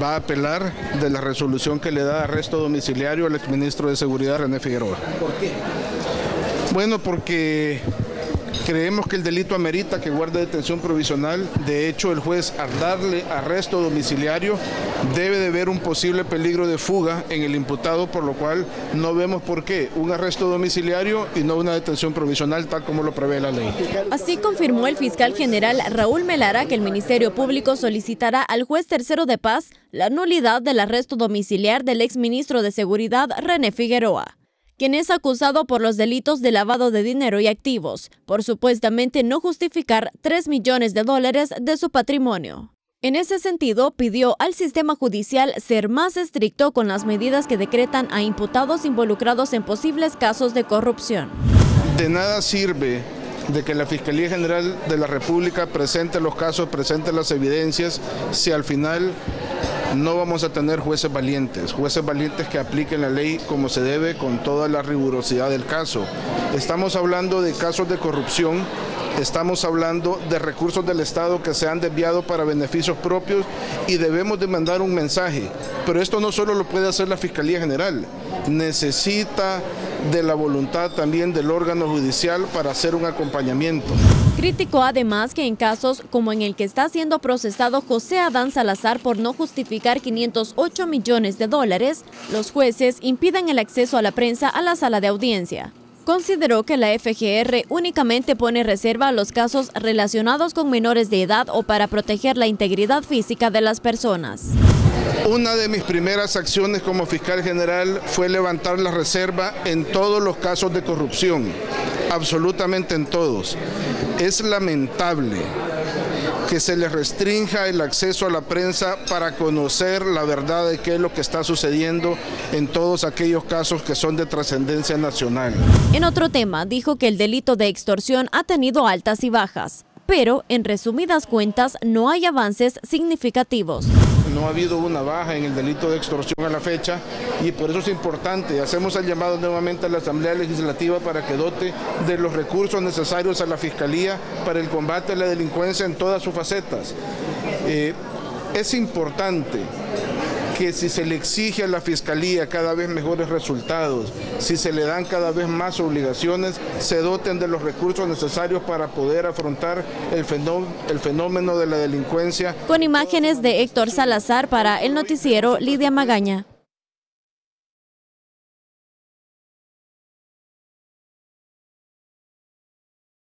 va a apelar de la resolución que le da arresto domiciliario al exministro de Seguridad René Figueroa. ¿Por qué? Bueno, porque Creemos que el delito amerita que guarde detención provisional. De hecho, el juez al darle arresto domiciliario debe de ver un posible peligro de fuga en el imputado, por lo cual no vemos por qué un arresto domiciliario y no una detención provisional tal como lo prevé la ley. Así confirmó el fiscal general Raúl Melara que el Ministerio Público solicitará al juez tercero de paz la nulidad del arresto domiciliar del exministro de Seguridad René Figueroa quien es acusado por los delitos de lavado de dinero y activos, por supuestamente no justificar 3 millones de dólares de su patrimonio. En ese sentido, pidió al sistema judicial ser más estricto con las medidas que decretan a imputados involucrados en posibles casos de corrupción. De nada sirve de que la Fiscalía General de la República presente los casos, presente las evidencias, si al final no vamos a tener jueces valientes, jueces valientes que apliquen la ley como se debe con toda la rigurosidad del caso. Estamos hablando de casos de corrupción Estamos hablando de recursos del Estado que se han desviado para beneficios propios y debemos de mandar un mensaje. Pero esto no solo lo puede hacer la Fiscalía General, necesita de la voluntad también del órgano judicial para hacer un acompañamiento. Criticó además que en casos como en el que está siendo procesado José Adán Salazar por no justificar 508 millones de dólares, los jueces impiden el acceso a la prensa a la sala de audiencia consideró que la FGR únicamente pone reserva a los casos relacionados con menores de edad o para proteger la integridad física de las personas. Una de mis primeras acciones como fiscal general fue levantar la reserva en todos los casos de corrupción, absolutamente en todos. Es lamentable que se les restrinja el acceso a la prensa para conocer la verdad de qué es lo que está sucediendo en todos aquellos casos que son de trascendencia nacional. En otro tema, dijo que el delito de extorsión ha tenido altas y bajas, pero en resumidas cuentas no hay avances significativos no ha habido una baja en el delito de extorsión a la fecha y por eso es importante. Hacemos el llamado nuevamente a la Asamblea Legislativa para que dote de los recursos necesarios a la Fiscalía para el combate a la delincuencia en todas sus facetas. Eh, es importante que si se le exige a la Fiscalía cada vez mejores resultados, si se le dan cada vez más obligaciones, se doten de los recursos necesarios para poder afrontar el fenómeno, el fenómeno de la delincuencia. Con imágenes de Héctor Salazar para el noticiero Lidia Magaña.